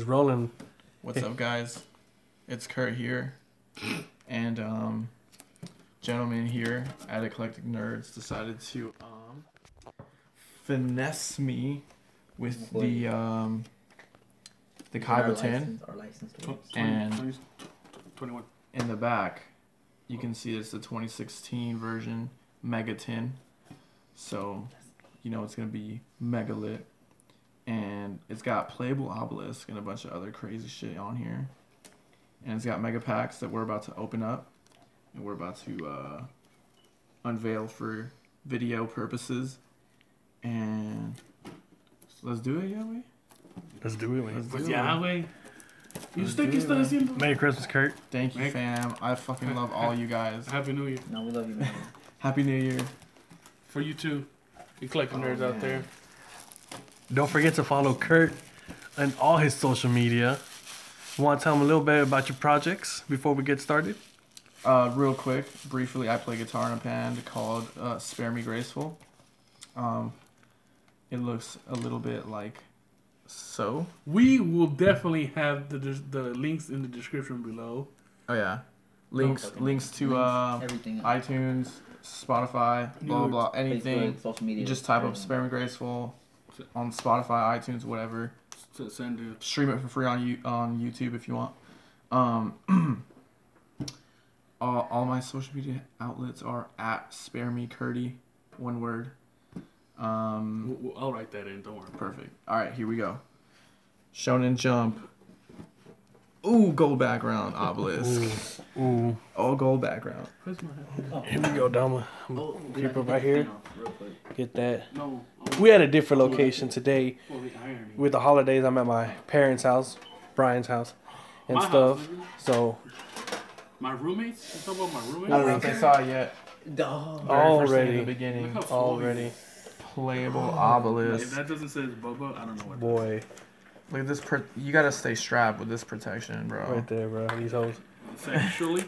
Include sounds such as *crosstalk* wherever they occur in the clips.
He's rolling. What's up, guys? It's Kurt here, and um, gentleman here at Eclectic Nerdz decided to um, finesse me with the um, the Kaiba Tin Our license Tw- use. 20, And- 20, 21. in the back. You can see it's the 2016 version Mega Tin, so you know it's gonna be mega lit, and it's got playable obelisk and a bunch of other crazy shit on here, and it's got mega packs that we're about to open up, and we're about to uh, unveil for video purposes, and so let's do it, yeah, we. Let's do it, man. Let's do Pues it. ya, güey. ¿Y Let's usted do qué it, está man. haciendo? Merry Christmas, Kurt. Thank you, Meg- fam. I fucking love all you guys. *laughs* Happy New Year. No, we love you, man. Happy New Year. For you too. You collecting Oh, nerds out there. Don't forget to follow Kurt on all his social media. Want to tell him a little bit about your projects before we get started? Uh, real quick, briefly, I play guitar in a band called uh, Spare Me Graceful. Um, it looks a little bit like so. We will definitely have the the links in the description below. Oh yeah, links Okay. links to Links, uh, everything. iTunes, Spotify, blah blah blah, anything. Facebook, social media. You just type up. Spare Me Graceful on Spotify, iTunes, whatever. To send it. Stream it for free on you on YouTube if you want. Um, *clears throat* all, all my social media outlets are at Spare Me Kurty, one word. Um, We'll- we'll- I'll write that in. Don't worry. Perfect. All right, here we go. Shonen Jump. Ooh, gold background obelisk. Ooh, All gold background. Oh, here we go, Dama. oh, Keep it right here. the thing off Real quick. Get that. No. We had a different location today. For the ironing. With the holidays, I'm at my parents' house, Bryan's house, and My stuff. house. So My roommates? You talking about my roommates? I don't know if they saw it yet. Dog. Very first thing in Already. the beginning. Look how full already, is. Playable If obelisk. that doesn't say it's Boba, I don't know what. boy, Look at this. Pro- you gotta stay strapped with this protection, bro. right there, bro. These hoes. Sexually?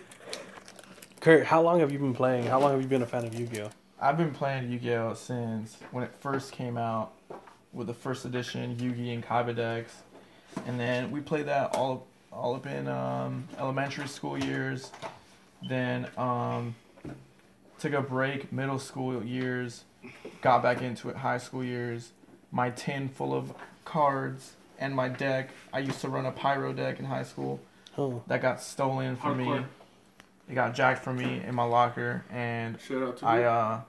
Kurt, how long have you been playing? How long have you been a fan of Yu-Gi-Oh? I've been playing Yu-Gi-Oh since when it first came out with the first edition Yu-Gi and Kaiba decks, and then we played that all all up in um, elementary school years. Then um, took a break, middle school years, got back into it high school years. My tin full of cards and my deck. I used to run a pyro deck in high school Oh, that got stolen from me. It got jacked from me in my locker, and Shout out to I you. uh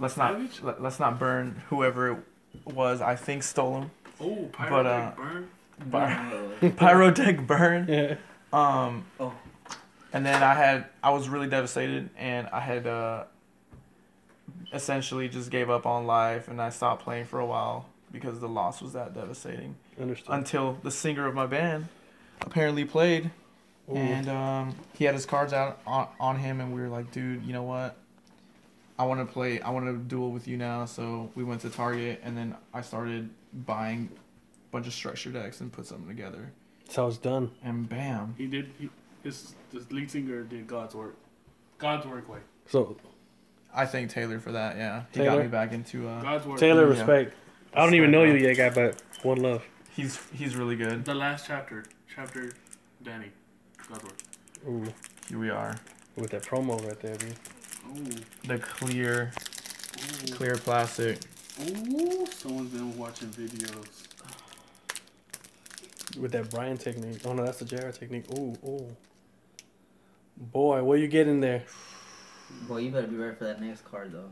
let's not let, let's not burn whoever it was I think stole him. Oh, but, Pirate uh, Deck Burn. Py- *laughs* Pyrotech burn. yeah. Um Oh. and then I had I was really devastated and I had uh essentially just gave up on life and I stopped playing for a while because the loss was that devastating. Understood. Until the singer of my band apparently played Ooh. and um, he had his cards out on, on him and we were like dude you know what i want to play i want to duel with you now so we went to target and then i started buying a bunch of structure decks and put something together so it's done. and bam He did. He, his, his lead singer did God's work. God's work, way. So i thank taylor for that yeah he got me back into uh God's work. Taylor, Yeah. respect. I don't even know you yet, guy, but one love. he's he's really good The last chapter. Chapter Danny. God's work. Ooh, here we are with that promo right there, dude. Ooh. the clear Ooh. clear plastic Ooh. Someone's been watching videos. With that Bryan technique. Oh no, that's the Jared technique. Ooh, ooh. Boy, what you get in there? Boy, you better be ready for that next card, though.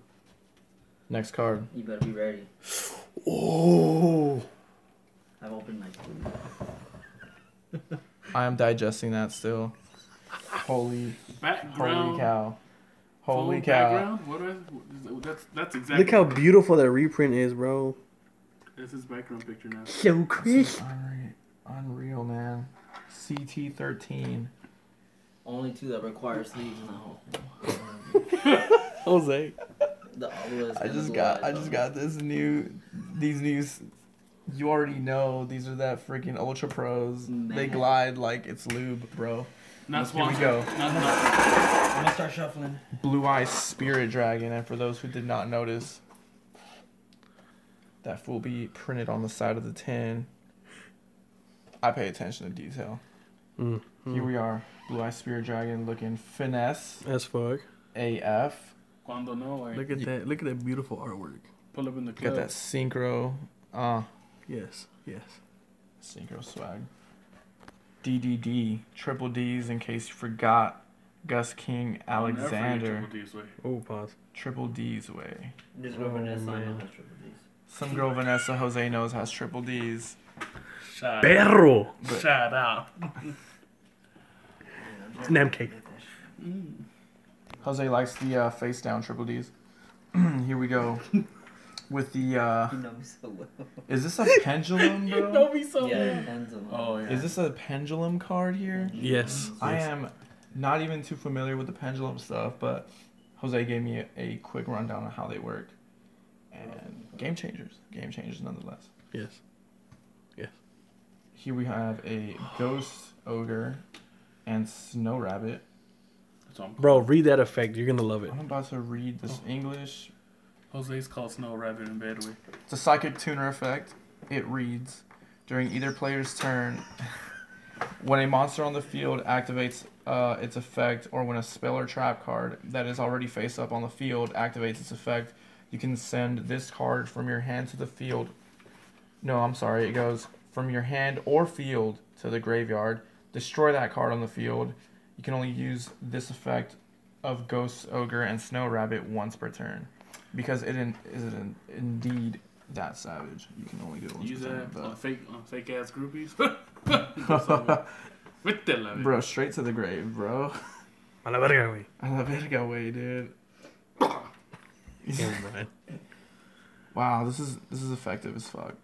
next card You better be ready. Ooh. I've opened like *laughs* i am digesting that still holy Background. holy cow holy phone cow Background. What is, what is that's that's exactly. Look how beautiful that reprint is, bro. That's his background picture now. So This Chris. is unreal, unreal, man. CT13. only two that require sleeves in the whole. *laughs* Jose. The I just got, I just got this new, these new. You already know these are that freaking Ultra Pros. They glide like it's lube, bro. Not Here we go. Not, not, I'm gonna start shuffling. Blue Eye Spirit Dragon, and for those who did not notice, that will be printed on the side of the tin. I pay attention to detail. Mm. Here we are, Blue Eye Spirit Dragon looking finesse As fuck. AF. Cuando no, like, Look at that. Look at that beautiful artwork. pull up in the Got that synchro, uh, Yes. Yes. synchro swag. DDD, triple D's in case you forgot. Gust King, I'll never forget Alexander, Triple D's way. Oh, pause. triple D's way. This Oh, rubber nest I know man. has triple D's. Some girl Vanessa Jose knows has triple D's. Shout Perro. But- Shout out. Name cake. Jose likes the uh, face down triple D's. *clears throat* Here we go. With the, uh, *laughs* You know me so well. is this a pendulum, *laughs* You bro? know me so yeah, well. it depends on. Oh, yeah. Is this a pendulum card here? Yes. I am not even too familiar with the pendulum stuff, but Jose gave me a, a quick rundown on how they work. And game changers. Game changers nonetheless. Yes. Yes. Here we have a ghost ogre and snow rabbit. That's what I'm Bro, read that effect. You're gonna love it. I'm about to read this Oh. English. Jose's called Snow Rabbit in bed with. It's a psychic tuner effect. It reads during either player's turn, *laughs* when a monster on the field activates uh, its effect, or when a spell or trap card that is already face up on the field activates its effect, you can send this card from your hand to the field. No, I'm sorry. It goes from your hand or field to the graveyard. Destroy that card on the field. You can only use this effect of Ghost Ogre and Snow Rabbit once per turn. Because it in, is it in, indeed that savage. You can only do it once Use per that turn. on fake on fake ass groupies. *laughs* *laughs* With the love. bro, straight to the grave, bro. A la verga, güey. I love it. Go away, dude. Yeah, Wow, this is this is effective as fuck.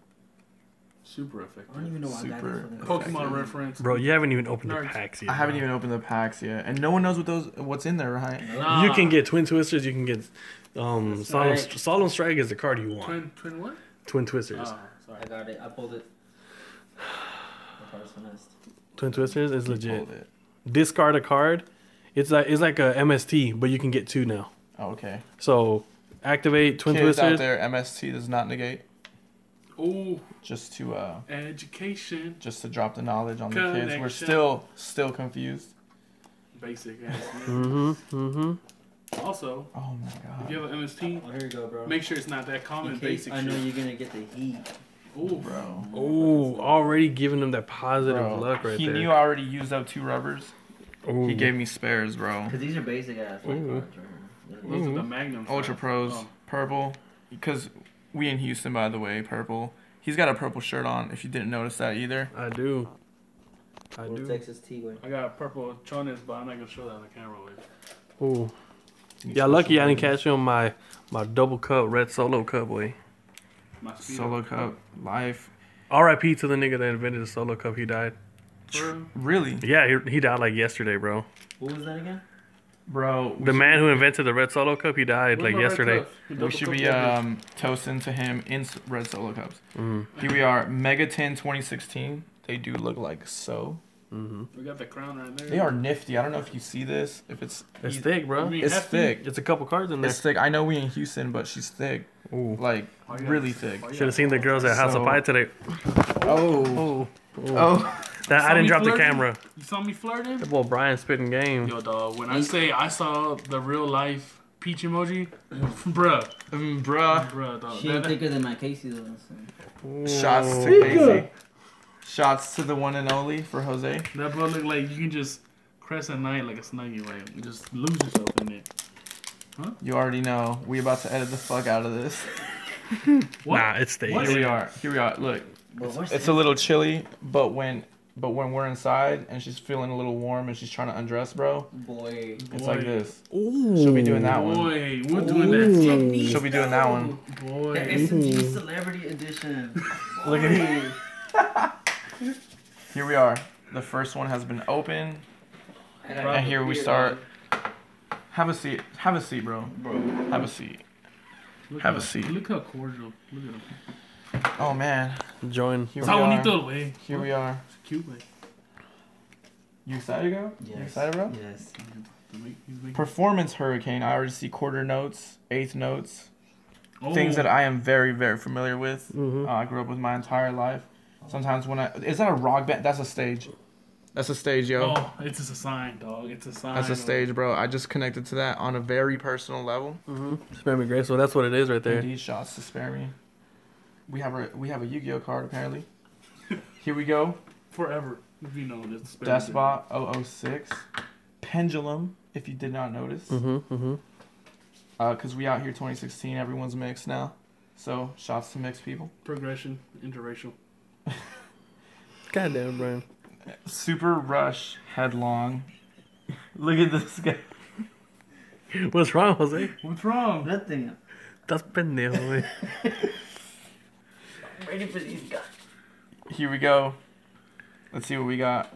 Super I don't effective. even know why Super this Pokemon effective. reference. Bro, you haven't even opened the packs yet. I haven't bro. even opened the packs yet, and no one knows what those what's in there, right? Nah. You can get twin twisters. You can get um That's solemn, right. solemn strike is the card you want. twin twin what? Twin twisters. Oh, sorry. I got it. I pulled it. *sighs* The card's finessed. Twin twisters is legit. Discard a card. It's like it's like a MST, but you can get two now. Oh, okay. So activate twin Kids out there, MST does not negate. Ooh, Just to uh, education. just to drop the knowledge on the kids. We're still still confused. Basic ass. *laughs* Mm-hmm. Mm-hmm. Also, Oh my god. if you have an MST, Oh, here you go, bro. make sure it's not that common In case basic I know shit. you're gonna get the heat. Ooh, bro. Oh, already giving him that positive Bro, luck right he there. He knew I already used up two rubbers. Ooh. He gave me spares, bro. Cause these are basic ass like Ooh. cards right here. those are the Magnum. Ultra stuff. Pros, Oh. purple. Because we in Houston, by the way, purple. He's got a purple shirt on. If you didn't notice that either. I do. I Little do. Texas T way. I got purple chones, but I'm not gonna show that on the camera. With. Ooh. Yeah, lucky I didn't catch you on my my double cup red solo cup way. My Solo cup life. R.I.P. to the nigga that invented the solo cup. He died. Bro, Really, Yeah, he, he died like yesterday, bro. What was that again? bro. The should- man who invented the red solo cup, he died where's like yesterday. cups? We should be holders. um toasting to him in red solo cups. Mm, Here we are, Mega Tin 2016. They do look like so. Hmm We got the crown right there. They are nifty. I don't know if you see this. If it's It's thick, bro. I mean, It's hefty. thick. It's a couple cards in there. It's thick. I know we in Houston, but she's thick. Ooh. Like Why you really gotta- thick. why you Should have seen the girls at House of Pie today. Oh. Oh. Oh. *laughs* That, I didn't me drop the camera. You saw me flirting? That boy Bryan spitting game. Yo, dog. When I say I saw the real life peach emoji, *laughs* bruh, Um, bruh. bruh, dog. She ain't thicker than my Casey though. So. Shots to Casey. Shots to the one and only for Jose. that bro look like you can just crescent night like a snuggie, like and just lose yourself in it. Huh? You already know. We about to edit the fuck out of this. *laughs* What? Nah, it stays. What? Here we are. Here we are. Look, But what's it's a little chilly, but when but when we're inside and she's feeling a little warm and she's trying to undress, bro, boy. it's Boy. like this. Ooh. She'll be doing that one. Boy, we're doing that. Ooh. She'll be doing that one. The Boy, SMG Celebrity Edition. Look at Boy. *laughs* Here we are. The first one has been opened. And here we start. Have a seat. Have a seat, bro. Bro. Have a seat. look have how, a seat. Look how cordial. Look at him. Oh man. Join. Here we are. way. Here we are. Cute, way. You excited, bro? You Yes. excited, bro? Yes. He's make- he's making- Performance Hurricane. I already see quarter notes, eighth notes, Oh, things that I am very, very familiar with. Mm-hmm. Uh, I grew up with my entire life. Sometimes when I is that a rock band? That's a stage. That's a stage, yo. Oh, it's just a sign, dog. It's a sign. That's a stage, bro. I just connected to that on a very personal level. Mm-hmm. Spare me grace. So that's what it is right there. Indeed, shots to spare me. We have a we have a Yu-Gi-Oh card apparently. *laughs* Here we go. forever. If you know this. Despot 006. Pendulum, if you did not notice. Mm-hmm. Mm-hmm. Uh, cause we out here 2016, everyone's mixed now. So shots to mixed people. Progression, interracial. *laughs* God damn, Bryan. Super rush headlong. Look at this guy. What's wrong, Jose? What's wrong? Nothing. That's pendejo, güey. I'm *laughs* ready for these guys. Here we go. Let's see what we got.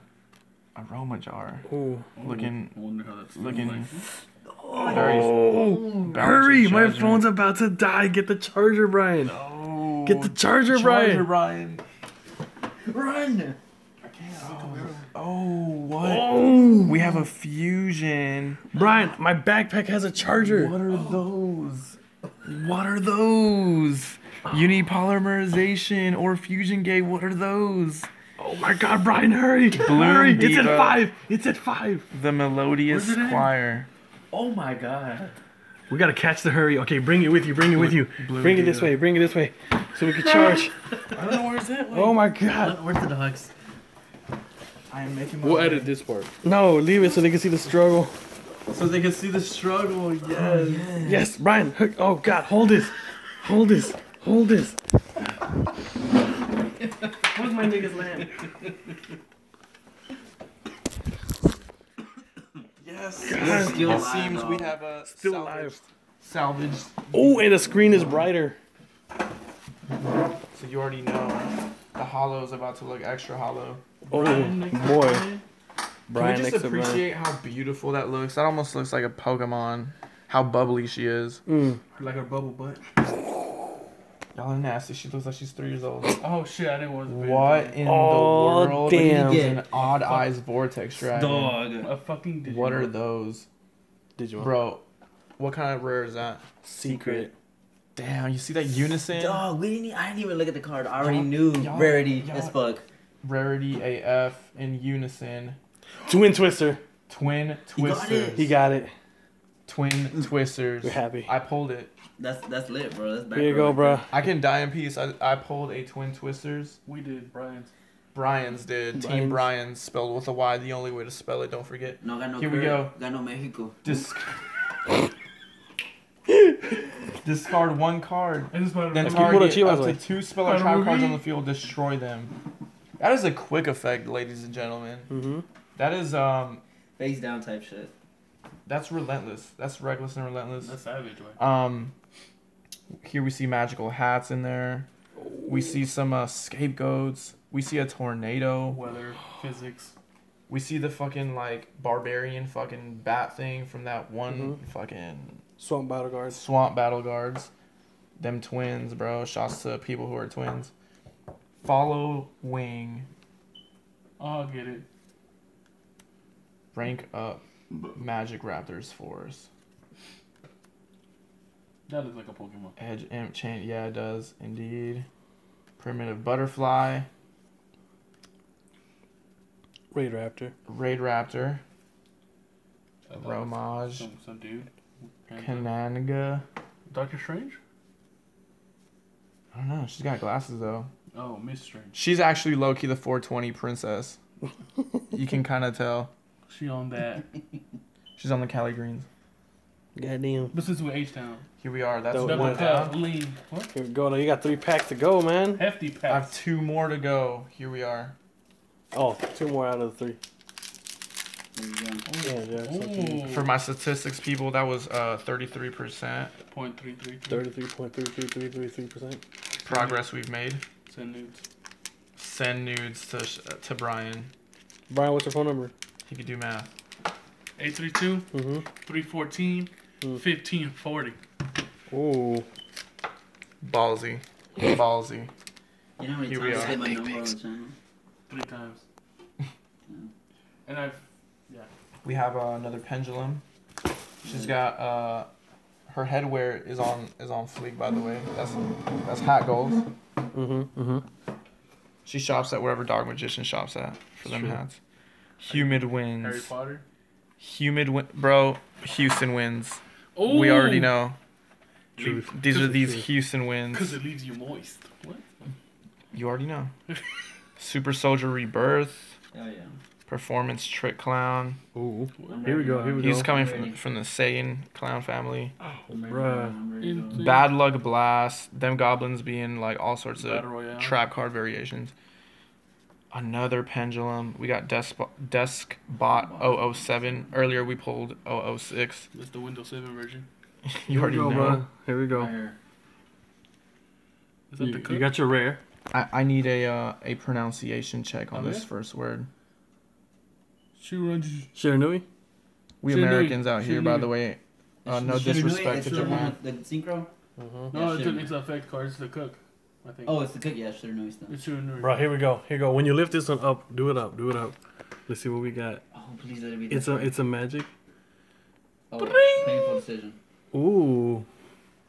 Aroma jar. Ooh. Looking I wonder how that's looking like. very Oh, hurry! My phone's about to die. Get the charger, Bryan. Oh, Get the charger, charger, Bryan. Bryan. Run! Oh, what? Oh, We have a fusion. Bryan, my backpack has a charger. What are those? What are those? Unipolymerization or fusion gate. What are those? Oh my God, Bryan, hurry! hurry! It's at five. It's at five. The melodious Where's choir. Oh my god. We gotta catch the hurry. Okay, bring it with you. Bring it with you. Blue Bring it this way. Bring it this way, so we can charge. *laughs* I don't know where's that. Oh my God! Unorthodox. I am making my We'll way. edit this part. No, leave it so they can see the struggle. so they can see the struggle. Yes. Oh, yes, Bryan. hook- Oh God, hold this. Hold this. Hold this. *laughs* Where's my nigga's lamp? *laughs* Yes. God. Still it seems we have a Still salvaged, alive. salvaged. Oh, and the screen is brighter. So you already know the hollow is about to look extra hollow. Oh Bryan next to boy, Bryan. Bryan Can we just to Bryan. appreciate how beautiful that looks? That almost looks like a Pokemon. How bubbly she is. Mm. Like a bubble butt. Y'all are nasty. She looks like she's three years old. *coughs* Oh shit! I didn't want to. What in Oh, the world damn. is an odd eyes vortex dragon? Dog. A fucking. Digimon. What are those, Did you? bro? What kind of rare is that? Secret. Damn, you see that unison? Dog, we didn't. e- I didn't even look at the card. I already Y'all- knew y'all- rarity y'all- as fuck. Rarity AF in unison. Twin Twister. Twin Twister. He got it. He got it. Twin *laughs* twisters. We're happy. I pulled it. That's that's lit, bro. That's back Here you go, right bro. I can die in peace. I, I pulled a twin twisters. We did Bryan's. Bryan's did. Team Bryan's. Bryan's spelled with a Y. The only way to spell it. Don't forget. No, got no. Here we go. Got no Mexico. Dis- *laughs* Discard one card. And this might Then target up to güey. two spell or Para trap cards on the field. Destroy them. That is a quick effect, ladies and gentlemen. Mm-hmm. That is um. Face down type shit. That's relentless. That's reckless and relentless. That's savage, right? Um, here we see magical hats in there. We see some uh, scapegoats. We see a tornado. Weather, physics. We see the fucking like barbarian fucking bat thing from that one Mhm. fucking Swamp Battle Guards. swamp battle guards. Them twins, bro. Shots to people who are twins. Follow wing. Oh, I'll get it. Rank up. Magic Raptors Force. That is like a Pokemon. Edge imp chain. Yeah, it does indeed. Primitive butterfly. Raid Raptor. Raid Raptor. Romage. Some, some dude. Kananga. Doctor Strange? I don't know. She's got glasses though. Oh, Miss Strange. She's actually low key the 420 princess. *laughs* you can kind of tell. She on that. *laughs* She's on the Cali Greens. Goddamn. but since we're H Town. Here we are. That's Double one Double one cup, down. lean. What? Here we go. Now you got three packs to go, man. Hefty I have two more to go. Here we are. Oh, two more out of the three. There you go. Yeah, yeah. so two. Ooh. For my statistics, people, that was uh 33% Point three three three. Thirty-three point three three three three three percent. progress we've made. Send nudes. Send nudes to uh, to Bryan. Bryan, what's your phone number? He could do math. 832 Mm-hmm. 314 Mm. 1540. Ooh. Ballsy. Ballsy. You know how many Here we times I are. my number on the channel? Three times. *laughs* and I've. yeah. We have uh, another pendulum. She's got uh, her headwear is on is on fleek by the way. That's that's hat goals. Mm-hmm. Mm-hmm. She shops at wherever Dog Magician shops at for them True. hats. Humid winds. Harry. Potter. Humid win, bro. Houston wins. Oh, We already know. Truth. These are these Houston Houston Because it leaves you moist. What? You already know. *laughs* Super Soldier Rebirth. Oh yeah. Performance Trick Clown. Ooh. Here we go, here we He's go. coming from from the Saiyan clown family. I'm Bruh. bro. I'm ready, bro. Insane. Bad Luck Blast. Them goblins being like all sorts of Battle Royale. trap card variations. Another pendulum. We got Despot, Desk Bot 007. Earlier we pulled 006. That's the Windows 7 version. *laughs* You Here we already go, know. bro. Here we go. here. Is that You, cook? you got your rare. I, I need a uh, a pronunciation check on Oh, this yeah? first word. Shiranji. Shiranui. We Shinui. Americans out here, by the way. Uh, no Shiranui, disrespect to the one Japan. The synchro. Mm-hmm. No, Yeah, it's, Shiranui. a, it's a effect card. It's the cook. I think. Oh, it's the cook. Yeah, should have known stuff. It's Shiranui. Bro, here we go. Here we go. When you lift this one up, do it up. Do it up. Let's see what we got. Oh, please let it be. It's this a way. it's a magic. Oh, painful decision. Ooh.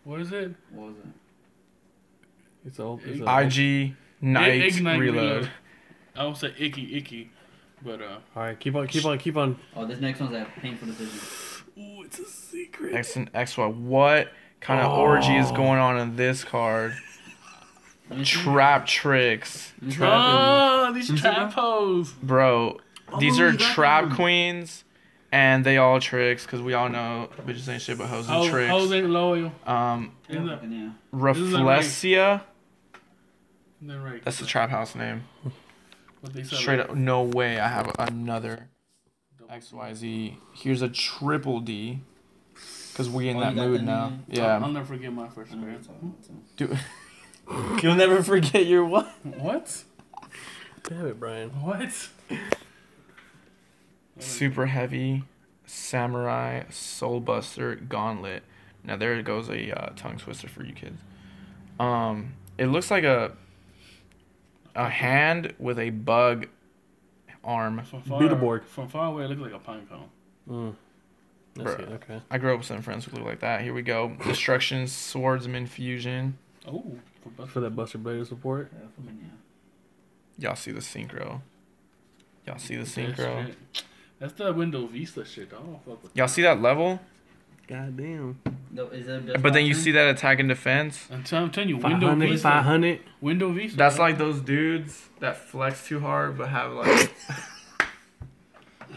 What is it? What was it? It's a, it's a IG Night Ignite Reload. I would say icky, icky. But, uh. All right, keep on, keep on, keep on. Oh, this next one's a painful decision. Ooh, it's a secret. X and XY. What kind of orgy is Oh. going on in this card? Let me. Trap mm-hmm. tricks. Oh, these Let me see, trap hoes. Bro, these Oh, are trap them. queens, and they all tricks because we all know bitches ain't shit but hoes and Hoes, tricks. hoes ain't loyal. Um, Isn't Yeah, that, fucking yeah. Rafflesia. isn't that right? That's the trap house name. What they said, Straight up, no way. I have another XYZ. Here's a triple D. Because we in Oh, that you mood now. Yeah. I'll, I'll never forget my first Oh, pair. that's all, that's all. Dude. *laughs* *laughs* You'll never forget your what? What? Damn it, Bryan. What? Super heavy, samurai, soulbuster, gauntlet. Now there goes a uh, tongue twister for you kids. Um, it looks like a a hand with a bug arm. From far, Beetleborg. From far away, it looked like a pine cone. Mm. That's Bruh. it. Okay. I grew up with some friends who look like that. Here we go. Destruction, swordsman fusion. Oh, for Buster. For that Buster Blader support. Yeah, fucking yeah. Y'all see the synchro. Y'all see the That synchro. shit. That's the Window Vista shit. I don't fuck with Y'all see that level? God damn. No, is that But then you see that attack and defense. I'm, tell- I'm telling you, Window 500, Vista. 500. Window Vista. That's bro. like those dudes that flex too hard but have like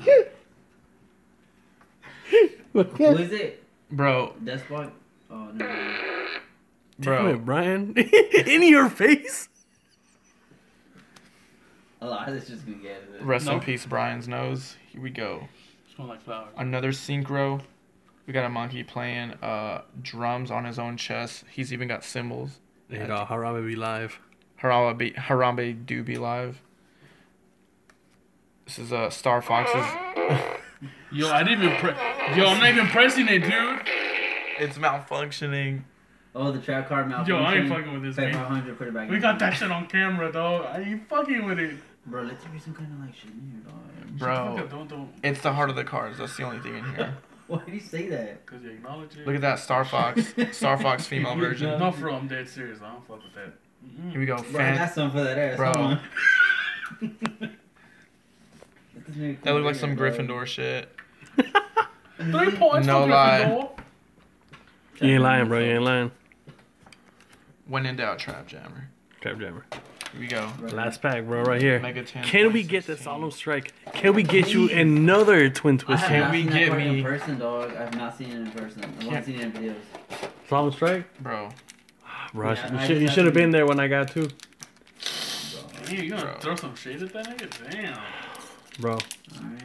*laughs* Who is it? bro, Despot? Oh no. Damn bro. it, Bryan. *laughs* In your face. A lot of this just gonna get it. Rest in No. peace, Bryan's nose. Here we go. Smell like flowers. Another synchro. We got a monkey playing uh drums on his own chest. He's even got cymbals. Hey, dog, Harambe be live. Harambe Harambe do be live. This is uh Star Fox's. *laughs* Yo, I didn't even pre- Yo, I'm not even pressing it, dude. it's malfunctioning. Oh, the trap card malfunction. Yo, I ain't fucking with this Pay game. 500, put it back We in. got that shit on camera, dog. I ain't fucking with it. Bro, let's do some kind of like shit in here, dog. Bro, up, Don't, don't. it's the heart of the cards. That's the only thing in here. *laughs* Why did you say that? Because you acknowledge it. Look at that Star Fox. Star Fox *laughs* female version. No, for real, I'm dead serious. I don't fuck with that. Mm-hmm. Here we go. Bro, I Fan- got some for that ass. Bro. Hold on. Let *laughs* that come looked like some bro. Gryffindor shit. Three points No for lie. Gryffindor. You ain't lying, bro. You ain't lying. When in doubt, Trap Jammer. Trap Jammer. Here we go. Right. Last pack, bro, right here. Mega Tin. Can we get the Solemn Strike? Can we get you another Twin I have Twister? Can not we seen that get card me- in person, dog. I've not seen it in person. I've only Can't- seen it in videos. Solemn Strike? Bro, ah, Bro, Yeah, you should, you should have have been there when I got two. Damn, you gonna Bro. throw some shade at that nigga? Damn. Bro. All right.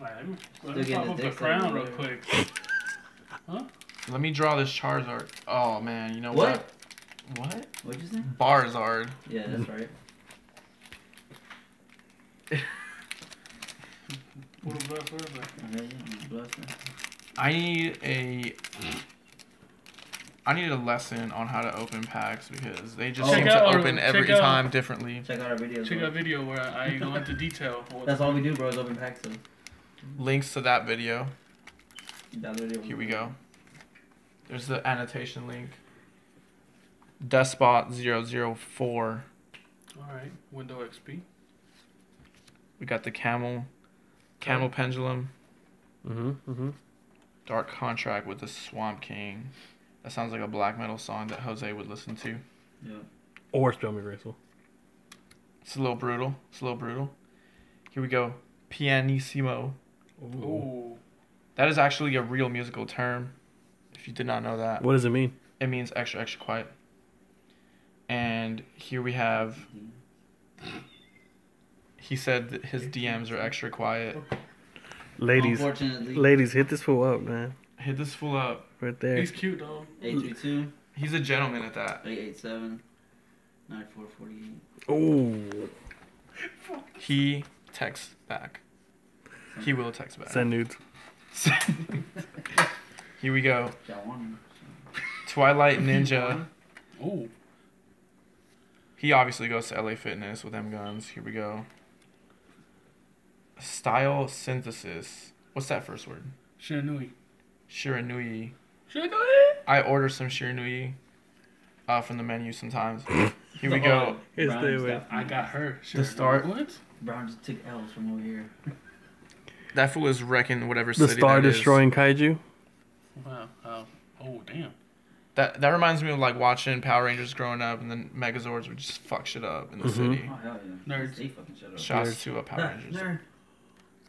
Alright, let me, Still let me pop the up the crown real there. quick. *laughs* let me draw this Charizard. Oh man, you know What? what? What? What'd you say? Barzard. Yeah, that's right. *laughs* What a blood first, like. Okay, yeah, bless her. I need a. I need a lesson on how to open packs because they just Oh. seem to out our- open check every out- time differently. Check out our videos. Check bro. out video where I go into detail. That's all we do, bro. Is open packs. So Links to that video. that video. Here we go. There's the annotation link. Despot 004. All right. Window XP. We got the camel, camel pendulum, Mm-hmm. Mm-hmm. dark contract with the Swamp King. That sounds like a black metal song that Jose would listen to. Yeah. Or spell me graceful. It's a little brutal. It's a little brutal. Here we go. Pianissimo. Ooh. That is actually a real musical term. If you did not know that, What does it mean? it means extra, extra quiet. And here we have. He said that his DMs are extra quiet. Ladies, Unfortunately, ladies, hit this fool up, man. Hit this fool up. Right there. He's cute though. 832 He's a gentleman at that. 887 9448. Oh, *laughs* He texts back. He will text back. send nudes. *laughs* Here we go. Twilight Ninja. Ooh. He obviously goes to LA Fitness with M Guns. Here we go. Style synthesis. What's that first word? Shiranui. Shiranui. Shiranui. I order some Shiranui uh, from the menu sometimes. *laughs* Here we go. Here's Brown the just way. I got her. The start- What? Brown just took L's from over here. That fool is wrecking whatever The city star that is. destroying kaiju. Wow. Oh. Oh damn. That that reminds me of like watching Power Rangers growing up, and then Megazords would just fuck shit up in the Mhm. city. Oh, hell yeah. Nerds. They fucking shut up. Shots Nerds. to a Power Nah, Rangers. nerd.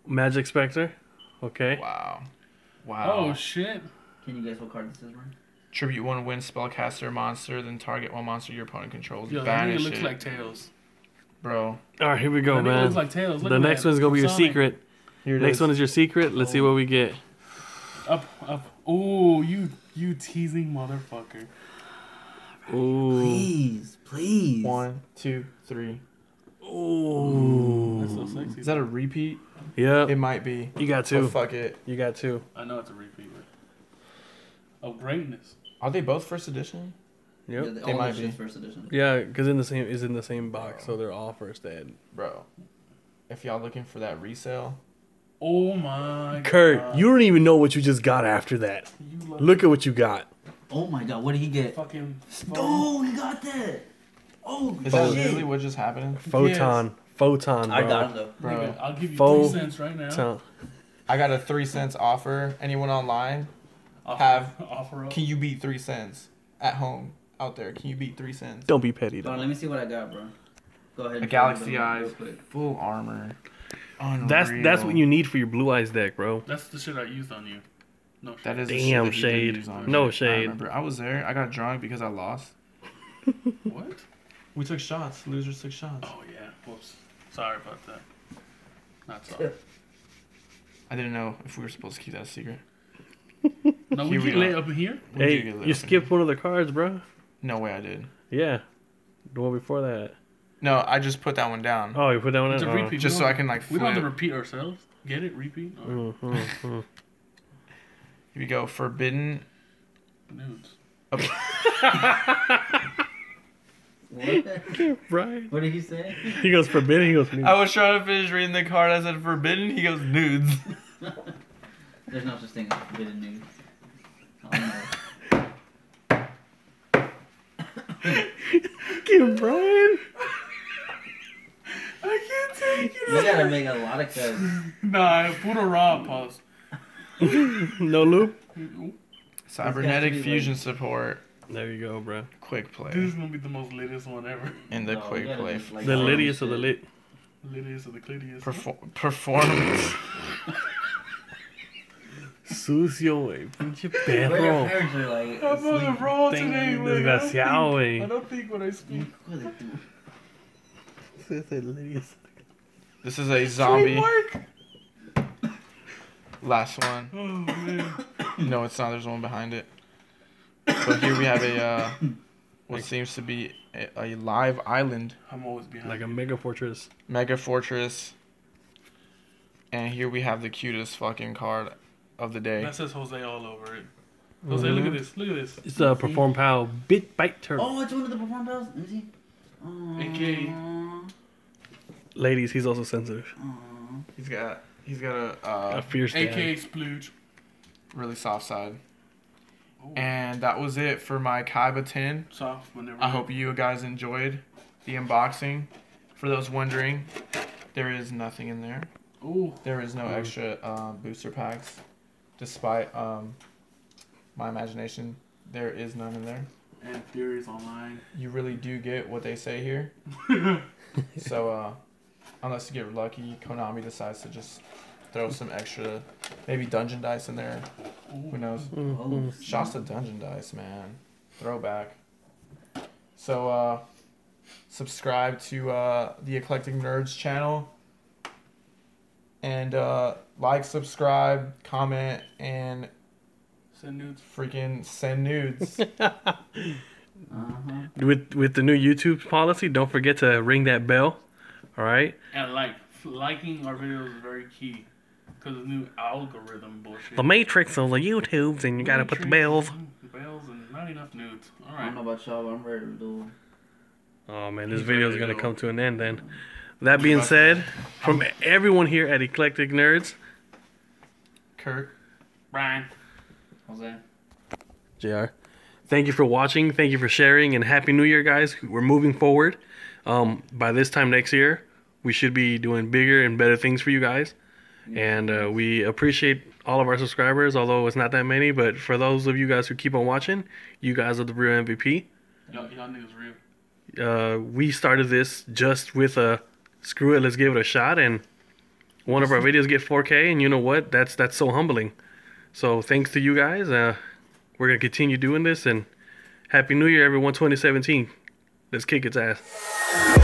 Magic Spectre. Okay. Wow. Wow. Oh shit. Can you guess what card this is, Bryan? Tribute one win spellcaster monster, then target one monster your opponent controls. Yo, that nigga Banish looks it. like Tails. Bro. All right, here we go, that nigga man. looks like Tails. Look the next that. one's gonna be your Sonic. secret. Here it Next is. one is your secret. Let's see what we get. Up, up. Oh, you, you teasing motherfucker. Ooh. Please, please. One, two, three. Ooh. That's so sexy. Is that a repeat? Yeah, It might be. You got Oh, two. fuck it. You got two. I know it's a repeat. But... Of greatness. Are they both first edition? Yeah, Yep. the, They all might be. first edition. Yeah, because in the same is in the same box, so they're all first ed. Bro. If y'all looking for that resale, Oh my. Kurt, God. you don't even know what you just got after that. You love Look at what you got. Oh my god, what did he get? fucking. Oh, he got that. Oh, is that shit. literally what just happened? Photon. Photon, bro. I got him though. Bro. I'll give you Faux three cents right now. Ton- I got a three cents offer. Anyone online? Offer, Have- offer up. Can you beat three cents at home out there? Can you beat three cents? Don't be petty, Hold on, though. let me see what I got, bro. Go ahead. A Galaxy Eyes, full armor. That's that's what you need for your blue eyes deck, bro. That's the shit I used on you. No shit. That is the Damn shit that he did shade. on No me. I shade. remember. I was there. I got drunk because I lost. *laughs* What? We took shots. Losers took shots. Oh yeah. Whoops. Sorry about that. Not sorry. *laughs* I didn't know if we were supposed to keep that a secret. No, we Here we can go. lay up in here. We Hey, get you skipped one of the cards, bro. No way I did. Yeah, the one before that. No, I just put that one down. Oh, you put that one in. It's a Oh. repeat. Just so I can like We don't have to repeat ourselves. Get it? Repeat? Or Mm, mm, mm. Here we go. Forbidden. nudes. *laughs* What? Right. what did he say? He goes forbidden. He goes. Nudes. I was trying to finish reading the card. I said forbidden. He goes nudes. *laughs* There's no such thing as forbidden nudes. Oh, no. Bryan. I can't take it. You gotta make a lot of cuts. *laughs* Nah, put a raw pause. *laughs* No loop. Cybernetic be, like- fusion support. There you go, bro. Quick play. This is gonna be the most litest one ever. In the No, quick you play. just, like, The arm littiest of the shit. lit. Littiest of the clitiest. Perfor- performance. *laughs* Sucio, güey. Pinche Where your perro. parents are like. I'm fucking asleep. raw today, man. I don't desgraciado, think- güey. I don't think when I speak. What do they do? It's the littiest. This is a zombie. Last one. Oh man. No, it's not. There's one behind it. But here we have a uh, what seems to be a, a live island, I'm always behind. Like a mega fortress. mega fortress. And here we have the cutest fucking card of the day. That says Jose all over it. Jose, look at this. Look at this. It's a perform pal bit bite turtle. Oh, it's one of the perform pals. Let me see. Aw. AKA. Ladies, he's also sensitive. Aw. He's got he's got a A uh, fierce dad. AKA Splooge. really soft side. Oh, And that was it for my Kaiba Tin. soft whenever. I hope you guys enjoyed. the unboxing. For those wondering, there is nothing in there. Ooh. There is no extra um, booster packs, despite um, my imagination. There is none in there. And theories online. You really do get what they say here. *laughs* so, uh, unless you get lucky, Konami decides to just throw some extra, maybe dungeon dice in there. Who knows? Oh, Shasta Dungeon Dice, man. Throwback. So, uh, subscribe to uh, the Eclectic Nerdz channel. And uh, like, subscribe, comment, and Send nudes. freaking send nudes. *laughs* Uh-huh. With with the new YouTube policy, don't forget to ring that bell. All right. And like, liking our videos is very key. Because of the new algorithm bullshit. The matrix of the YouTubes, and you gotta put the bells. Bells and not enough nudes. I don't know about y'all, but I'm ready to do. Oh man, this video is gonna come to an end then. That being said, from everyone here at Eclectic Nerdz, Kurt. Bryan. Jose. Jr. Thank you for watching. Thank you for sharing, and happy New Year, guys. We're moving forward. Um, by this time next year, we should be doing bigger and better things for you guys. And uh, we appreciate all of our subscribers, although it's not that many. But for those of you guys who keep on watching, you guys are the real MVP. Y'all, y'all niggas real. uh, we started this just with a screw it, let's give it a shot, and one of our *laughs* videos get 4K, and you know what? That's that's so humbling. So thanks to you guys. Uh, we're gonna continue doing this, and happy New Year, everyone! 2017. Let's kick its ass.